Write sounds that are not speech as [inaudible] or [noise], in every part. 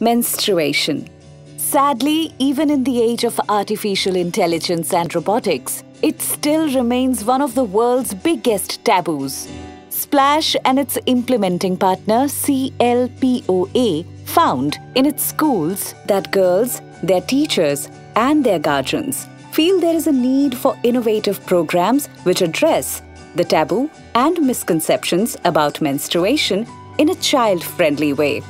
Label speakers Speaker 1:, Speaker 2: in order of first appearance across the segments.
Speaker 1: menstruation. Sadly, even in the age of artificial intelligence and robotics, it still remains one of the world's biggest taboos. Splash and its implementing partner CLPOA found in its schools that girls, their teachers, and their guardians feel there is a need for innovative programs which address the taboo and misconceptions about menstruation in a child friendly way.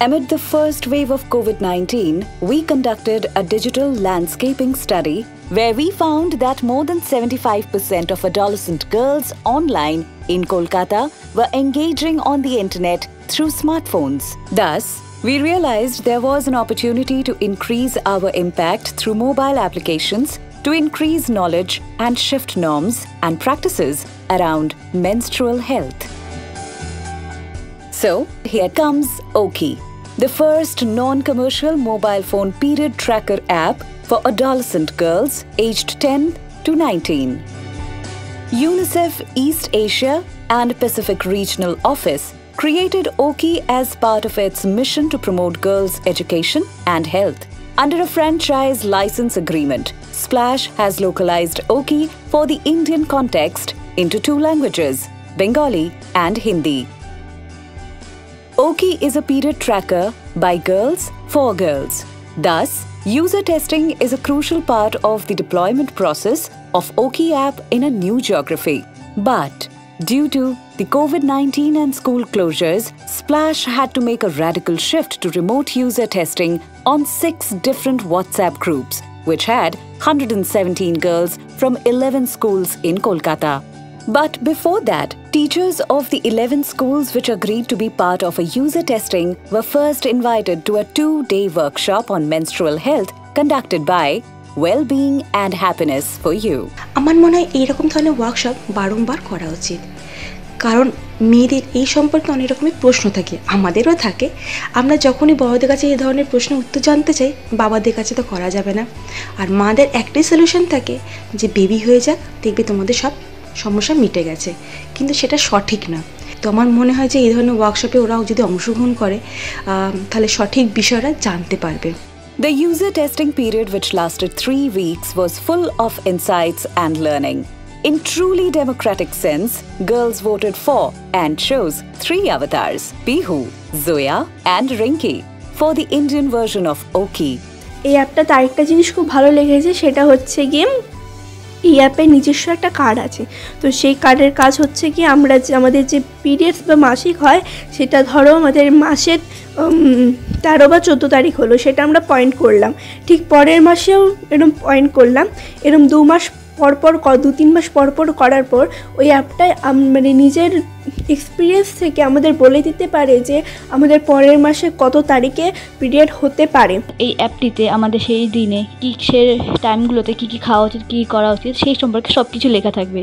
Speaker 1: Amid the first wave of COVID 19, we conducted a digital landscaping study where we found that more than 75% of adolescent girls online in Kolkata were engaging on the internet through smartphones. Thus, we realized there was an opportunity to increase our impact through mobile applications to increase knowledge and shift norms and practices around menstrual health. So, here comes Oki, the first non commercial mobile phone period tracker app for adolescent girls aged 10 to 19. UNICEF East Asia and Pacific Regional Office created Oki as part of its mission to promote girls' education and health. Under a franchise license agreement, Splash has localized Oki for the Indian context into two languages Bengali and Hindi. Oki is a period tracker by girls for girls. Thus, user testing is a crucial part of the deployment process of Oki app in a new geography. But due to the COVID 19 and school closures, Splash had to make a radical shift to remote user testing on six different WhatsApp groups, which had 117 girls from 11 schools in Kolkata. But before that, teachers of the 11 schools which agreed to be part of a user testing were first invited to a two day workshop on menstrual health conducted by Well-Being and Happiness for You.
Speaker 2: আমার মনে হয় এইরকম ধরনের workshop বারংবার করা উচিত কারণ মেয়েদের এই সম্পর্কে অনেক রকমের প্রশ্ন থাকে আমাদেরও থাকে আমরা যখনই বড়দের কাছে এই ধরনের প্রশ্নের উত্তর জানতে চাই বাবাদের কাছে তো করা যাবে না আর মাদের একটাই সলিউশন থাকে যে বেবি হয়ে যাক দেখবে তোমাদের সব সমস্যা মিটে গেছে কিন্তু সেটা সঠিক না তো আমার মনে হয় যে এই ধরনের ওয়ার্কশপে ওরাও যদি অংশগ্রহণ করে তাহলে সঠিক বিষয়টা জানতে পারবে
Speaker 1: The user testing period, which lasted three weeks, was full of insights and learning. In truly democratic sense, girls voted for and chose three avatars Pihu, Zoya, and Rinki for the Indian version of Oki.
Speaker 3: এই অ্যাপটাতে আরেকটা জিনিস খুব ভালো লেগেছে সেটা হচ্ছে গিয়ে এই অ্যাপে নিজস্ব একটা কার্ড আছে। তো সেই কার্ডের কাজ হচ্ছে কি, আমরা যে, আমাদের যে পিরিয়ডস বা মাসিক হয়, সেটা ধরো আমাদের মাসের তেরো বা চোদ্দ তারিখ হলো, সেটা আমরা পয়েন্ট করলাম। ঠিক পরের মাসেও এরম পয়েন্ট করলাম। এরম দু মাস পরপর দু তিন মাস পরপর করার পর, ওই অ্যাপটায় মানে নিজের এক্সপিরিয়েন্স থেকে আমাদের বলে দিতে পারে যে আমাদের পরের মাসে কত তারিখে পিরিয়ড হতে পারে।
Speaker 4: এই অ্যাপটিতে আমাদের সেই দিনে কী সে টাইমগুলোতে কী কী খাওয়া উচিত কী করা উচিত সেই সম্পর্কে সব কিছু লেখা থাকবে।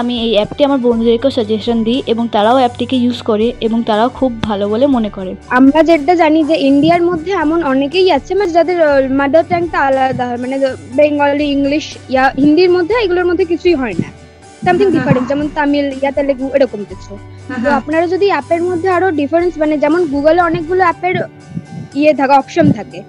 Speaker 4: আমি এই অ্যাপটি আমার বন্ধুদেরকেও সাজেশন দিই এবং তারাও অ্যাপটিকে ইউজ করে এবং তারাও খুব ভালো বলে মনে করে।
Speaker 5: আমরা যেটা জানি যে ইন্ডিয়ার মধ্যে এমন অনেকেই আছে মানে যাদের মাদার ট্যাংটা আলাদা হয় মানে বেঙ্গলি ইংলিশ ইয়া হিন্দির মধ্যে এগুলোর মধ্যে কিছুই হয় না। সামথিং ডিফারেন্ট [laughs] যেমন তামিল ইয়া তেলেগু এরকম কিছু। তো [laughs] আপনারা যদি অ্যাপের মধ্যে আরও ডিফারেন্স মানে যেমন গুগলে অনেকগুলো অ্যাপের ইয়ে থাকে [laughs] অপশন থাকে।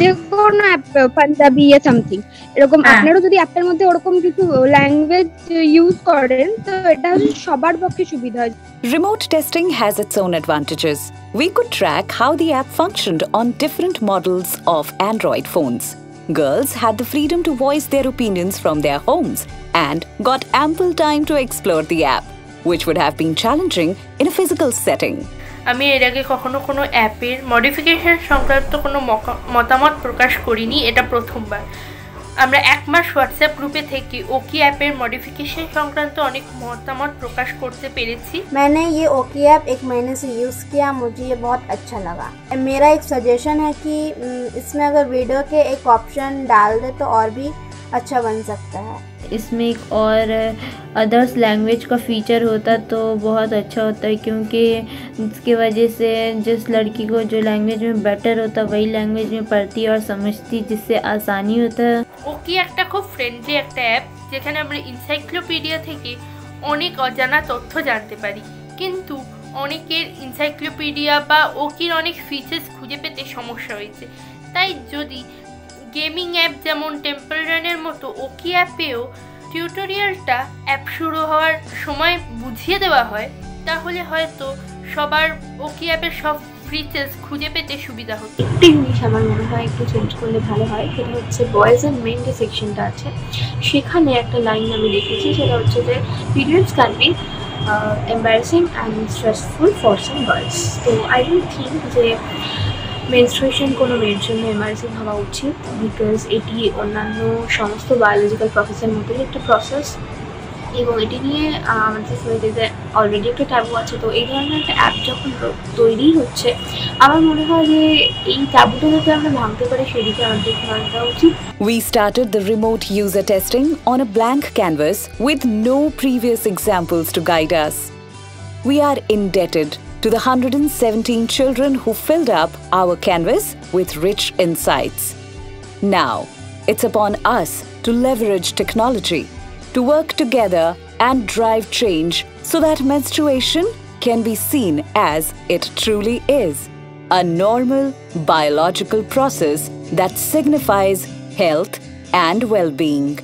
Speaker 5: যে কোনো অ্যাপ পাঞ্জাবি ইয়ে সামথিং এরকম আপনারা যদি অ্যাপের মধ্যে ওরকম কিছু ল্যাঙ্গুয়েজ ইউজ করেন তো এটা হচ্ছে সবার পক্ষে সুবিধা হয়।
Speaker 1: Remote testing has its own advantages. We could track how the app functioned on different models of Android phones. Girls had the freedom to voice their opinions from their homes and got ample time to explore the app, which would have been challenging in a physical setting.
Speaker 6: আমি এর আগে কখনো কোনো অ্যাপের modification সংক্রান্ত কোনো মতামত প্রকাশ করিনি এটা প্রথমবার আমরা এক মাস হোয়াটসঅ্যাপ গ্রুপে থেকে ওকি অ্যাপের মডিফিকেশন সংক্রান্ত অনেক মতামত প্রকাশ করতে পেরেছি
Speaker 7: मैंने ये ओकी ऐप एक महीने से यूज़ किया मुझे ये बहुत अच्छा लगा मेरा एक सजेशन है कि इसमें अगर वीडियो के एक ऑप्शन डाल दे तो और भी अच्छा बन सकता है
Speaker 8: इसमें एक और अदर्स लैंग्वेज का फ़ीचर होता तो बहुत अच्छा होता है क्योंकि इसकी वजह से जिस लड़की को जो लैंग्वेज में बेटर होता वही लैंग्वेज में पढ़ती और समझती जिससे आसानी होता है
Speaker 6: ওকি একটা খুব ফ্রেন্ডলি একটা অ্যাপ যেখানে আমরা ইনসাইক্লোপিডিয়া থেকে অনেক অজানা তথ্য জানতে পারি কিন্তু অনেকের ইনসাইক্লোপিডিয়া বা ওকির অনেক ফিচার্স খুঁজে পেতে সমস্যা হয়েছে তাই যদি গেমিং অ্যাপ যেমন টেম্পল রানের মতো ওকি অ্যাপেও টিউটোরিয়ালটা অ্যাপ শুরু হওয়ার সময় বুঝিয়ে দেওয়া হয়, তাহলে হয়তো সবার ওকি অ্যাপের সব ফিচার্স খুঁজে পেতে সুবিধা হতো।
Speaker 2: একটি জিনিস আমার মনে হয় একটু চেঞ্জ করলে ভালো হয়, সেটা হচ্ছে বয়েজ অ্যান্ড মেন যে সেকশনটা আছে, সেখানে একটা লাইন আমি দেখেছি, সেটা হচ্ছে যে periods can be embarrassing and stressful for some girls তো আই ডোন্ট থিঙ্ক যে মেনস্ট্রুয়েশন কোনো মেয়ের জন্য এমার্জেন্সি হওয়া উচিত বিকজ এটি অন্যান্য সমস্ত বায়োলজিক্যাল প্রসেসের মতোই একটা প্রসেস এবং এটি নিয়ে আমাদের সোসাইটিতে অলরেডি একটা ট্যাবু আছে তো এই ধরনের একটা অ্যাপ যখন তৈরি হচ্ছে, আমার মনে হয় যে এই ট্যাবুটা যাতে আমরা ভাঙতে পারি, সেদিকে আমাদের খেয়াল দেওয়া উচিত
Speaker 1: We started the remote user testing on a blank canvas with no previous examples to guide us. We are indebted to the 117 children who filled up our canvas with rich insights. Now, it's upon us to leverage technology, to work together and drive change so that menstruation can be seen as it truly is a normal biological process that signifies health and well being.